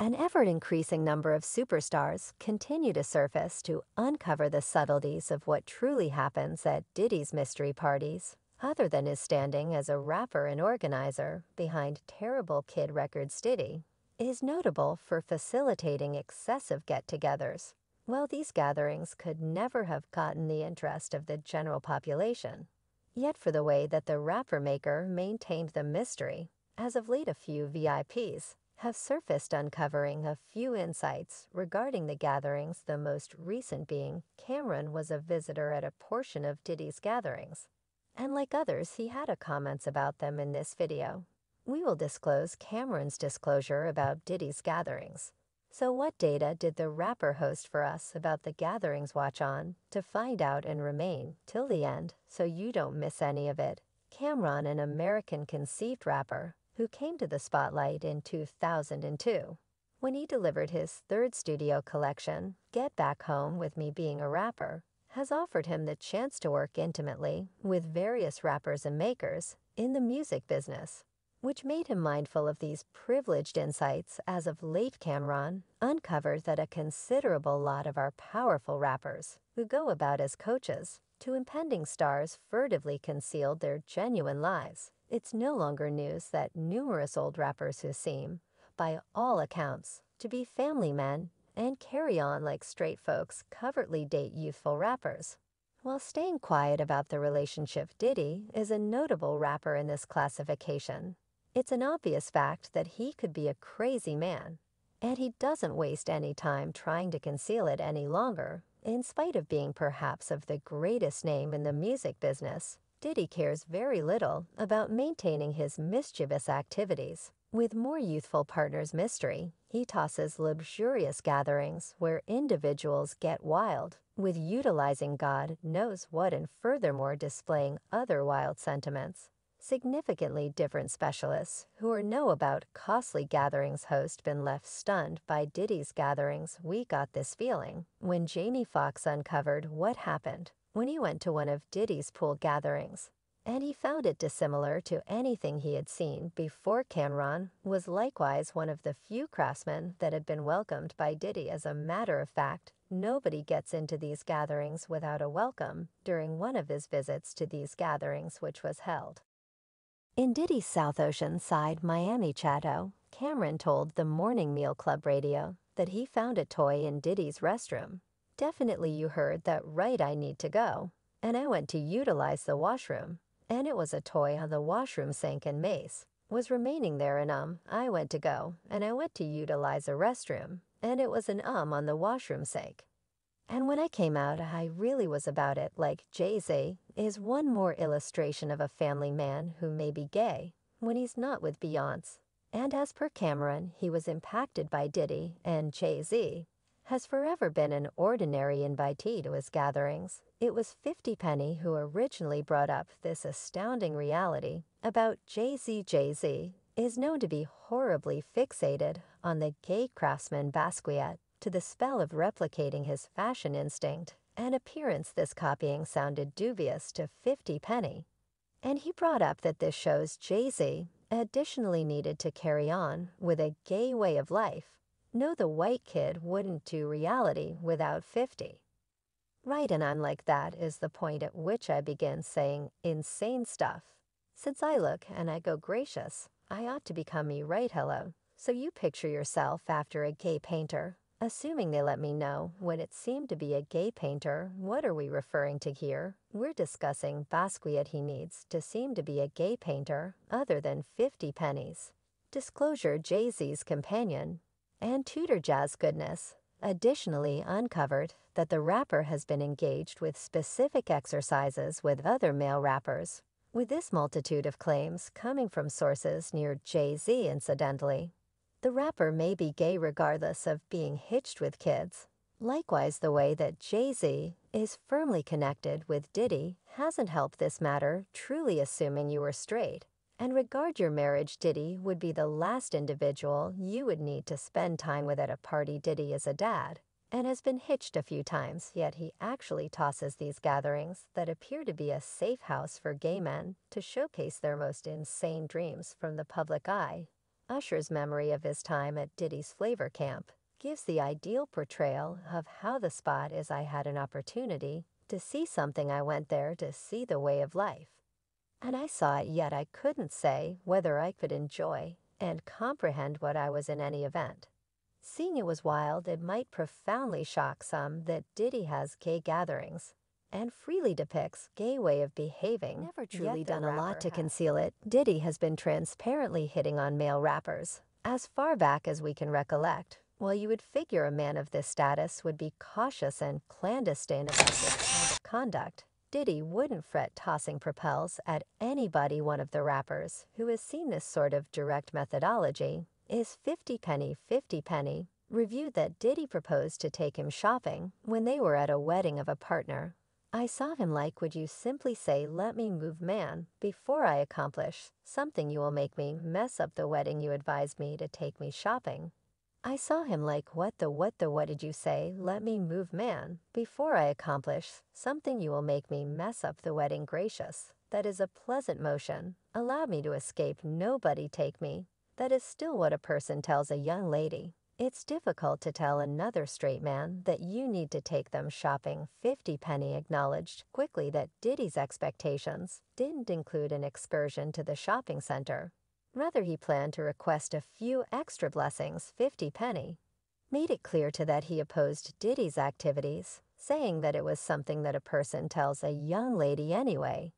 An ever increasing number of superstars continue to surface to uncover the subtleties of what truly happens at Diddy's mystery parties, other than his standing as a rapper and organizer behind Terrible Kid Records Diddy, is notable for facilitating excessive get togethers. While these gatherings could never have gotten the interest of the general population, yet for the way that the rapper maker maintained the mystery, as of late a few VIPs have surfaced uncovering a few insights regarding the gatherings, the most recent being Cam'ron was a visitor at a portion of Diddy's gatherings. And like others, he had a comments about them in this video. We will disclose Cam'ron's disclosure about Diddy's gatherings. So what data did the rapper host for us about the gatherings watch on to find out and remain till the end so you don't miss any of it? Cam'ron, an American conceived rapper, who came to the spotlight in 2002 when he delivered his third studio collection, Get Back Home with Me Being a Rapper, has offered him the chance to work intimately with various rappers and makers in the music business, which made him mindful of these privileged insights as of late Cam'ron uncovered that a considerable lot of our powerful rappers who go about as coaches to impending stars furtively concealed their genuine lives it's no longer news that numerous old rappers who seem, by all accounts, to be family men and carry on like straight folks covertly date youthful rappers. While staying quiet about the relationship, Diddy is a notable rapper in this classification. It's an obvious fact that he could be a crazy man, and he doesn't waste any time trying to conceal it any longer, in spite of being perhaps of the greatest name in the music business Diddy cares very little about maintaining his mischievous activities. With more youthful partners mystery, he tosses luxurious gatherings where individuals get wild, with utilizing God knows what and furthermore displaying other wild sentiments. Significantly different specialists who are know about costly gatherings host been left stunned by Diddy's gatherings. We got this feeling when Jamie Foxx uncovered what happened when he went to one of Diddy's pool gatherings, and he found it dissimilar to anything he had seen before Cam'ron was likewise one of the few craftsmen that had been welcomed by Diddy. As a matter of fact, nobody gets into these gatherings without a welcome during one of his visits to these gatherings which was held. In Diddy's South Ocean side Miami Chatto, Cam'ron told the Morning Meal Club radio that he found a toy in Diddy's restroom Definitely you heard that right I need to go, and I went to utilize the washroom, and it was a toy on the washroom sink in Mace. Was remaining there and um, I went to go, and I went to utilize a restroom, and it was an um on the washroom sink. And when I came out, I really was about it like Jay-Z is one more illustration of a family man who may be gay when he's not with Beyonce. And as per Cam'ron, he was impacted by Diddy and Jay-Z has forever been an ordinary invitee to his gatherings. It was 50 Penny who originally brought up this astounding reality about Jay-Z. Jay-Z is known to be horribly fixated on the gay craftsman Basquiat to the spell of replicating his fashion instinct and appearance this copying sounded dubious to 50 Penny. And he brought up that this shows Jay-Z additionally needed to carry on with a gay way of life no, the white kid wouldn't do reality without 50. Right and unlike that is the point at which I begin saying insane stuff. Since I look and I go gracious, I ought to become me right hello. So you picture yourself after a gay painter, assuming they let me know when it seemed to be a gay painter, what are we referring to here? We're discussing Basquiat he needs to seem to be a gay painter other than 50 pennies. Disclosure Jay-Z's companion and Tudor Jazz goodness. Additionally uncovered that the rapper has been engaged with specific exercises with other male rappers, with this multitude of claims coming from sources near Jay-Z incidentally. The rapper may be gay regardless of being hitched with kids. Likewise, the way that Jay-Z is firmly connected with Diddy hasn't helped this matter, truly assuming you were straight and regard your marriage Diddy would be the last individual you would need to spend time with at a party Diddy is a dad and has been hitched a few times, yet he actually tosses these gatherings that appear to be a safe house for gay men to showcase their most insane dreams from the public eye. Usher's memory of his time at Diddy's Flavor Camp gives the ideal portrayal of how the spot is I had an opportunity to see something I went there to see the way of life. And I saw it yet I couldn't say whether I could enjoy and comprehend what I was in any event. Seeing it was wild, it might profoundly shock some that Diddy has gay gatherings and freely depicts gay way of behaving. Never truly done a lot to conceal it, Diddy has been transparently hitting on male rappers, as far back as we can recollect. While you would figure a man of this status would be cautious and clandestine about this kind of conduct, Diddy wouldn't fret tossing propels at anybody one of the rappers who has seen this sort of direct methodology is 50 Penny 50 Penny reviewed that Diddy proposed to take him shopping when they were at a wedding of a partner. I saw him like would you simply say let me move man before I accomplish something you will make me mess up the wedding you advised me to take me shopping. I saw him like what the what the what did you say let me move man before I accomplish something you will make me mess up the wedding gracious. That is a pleasant motion. Allow me to escape nobody take me. That is still what a person tells a young lady. It's difficult to tell another straight man that you need to take them shopping 50 penny acknowledged quickly that Diddy's expectations didn't include an excursion to the shopping center Rather, he planned to request a few extra blessings, 50 penny. Made it clear to that he opposed Diddy's activities, saying that it was something that a person tells a young lady anyway.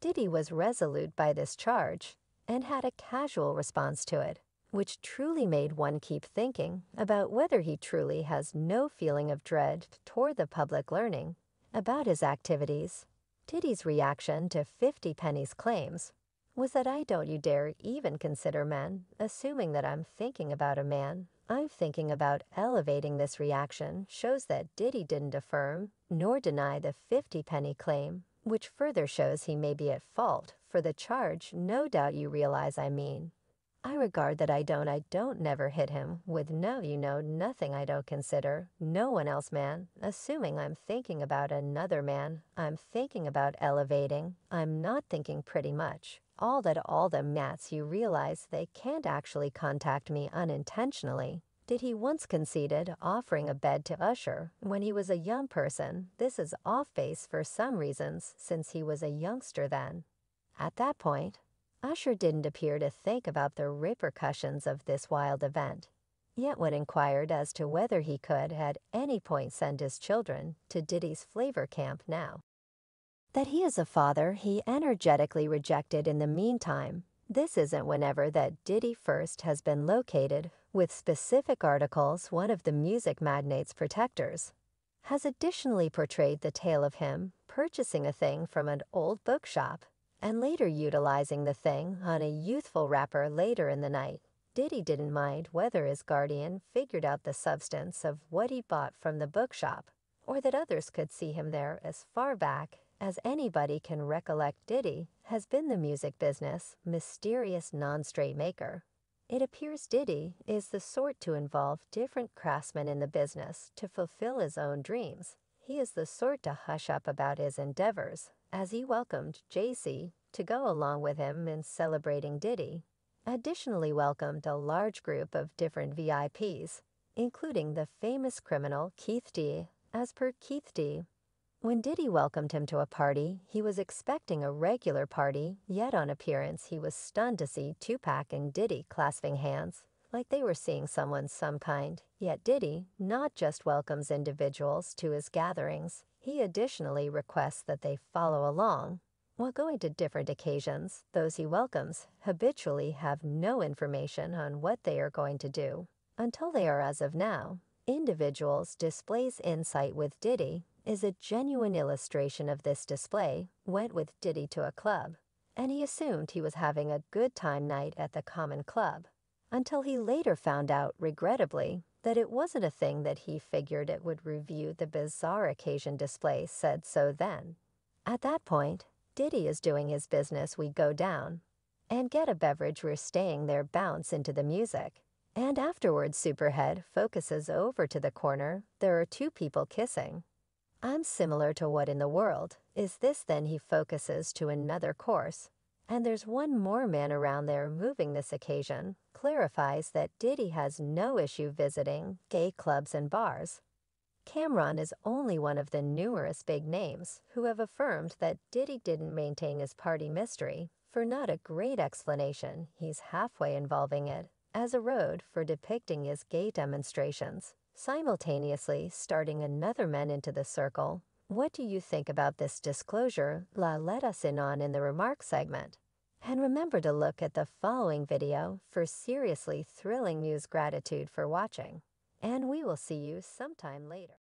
Diddy was resolute by this charge and had a casual response to it, which truly made one keep thinking about whether he truly has no feeling of dread toward the public learning about his activities. Diddy's reaction to 50 Penny's claims was that I don't you dare even consider men, assuming that I'm thinking about a man. I'm thinking about elevating this reaction shows that Diddy didn't affirm nor deny the 50 penny claim, which further shows he may be at fault for the charge no doubt you realize I mean. I regard that I don't I don't never hit him with no you know nothing I don't consider no one else man assuming I'm thinking about another man I'm thinking about elevating I'm not thinking pretty much all that all the mats you realize they can't actually contact me unintentionally. Did he once conceded offering a bed to Usher when he was a young person? This is off base for some reasons since he was a youngster then. At that point, Usher didn't appear to think about the repercussions of this wild event. Yet when inquired as to whether he could at any point send his children to Diddy's flavor camp now, that he is a father he energetically rejected in the meantime. This isn't whenever that Diddy first has been located, with specific articles one of the music magnate's protectors, has additionally portrayed the tale of him purchasing a thing from an old bookshop and later utilizing the thing on a youthful rapper later in the night. Diddy didn't mind whether his guardian figured out the substance of what he bought from the bookshop, or that others could see him there as far back as anybody can recollect Diddy, has been the music business' mysterious non-straight maker. It appears Diddy is the sort to involve different craftsmen in the business to fulfill his own dreams. He is the sort to hush up about his endeavors, as he welcomed Jay-Z to go along with him in celebrating Diddy. Additionally welcomed a large group of different VIPs, including the famous criminal Keith D. As per Keith D., when Diddy welcomed him to a party, he was expecting a regular party, yet on appearance he was stunned to see Tupac and Diddy clasping hands, like they were seeing someone some kind. Yet Diddy not just welcomes individuals to his gatherings, he additionally requests that they follow along. While going to different occasions, those he welcomes habitually have no information on what they are going to do, until they are as of now. Individuals displays insight with Diddy is a genuine illustration of this display, went with Diddy to a club, and he assumed he was having a good time night at the common club, until he later found out, regrettably, that it wasn't a thing that he figured it would review the bizarre occasion display said so then. At that point, Diddy is doing his business we go down, and get a beverage we're staying there bounce into the music. And afterwards Superhead focuses over to the corner, there are two people kissing. I'm similar to what in the world is this then he focuses to another course, And there's one more man around there moving this occasion, clarifies that Diddy has no issue visiting gay clubs and bars. Cam'ron is only one of the numerous big names who have affirmed that Diddy didn't maintain his party mystery for not a great explanation he's halfway involving it as a road for depicting his gay demonstrations, simultaneously starting another men into the circle. What do you think about this disclosure La let us in on in the remarks segment? And remember to look at the following video for seriously thrilling news gratitude for watching. And we will see you sometime later.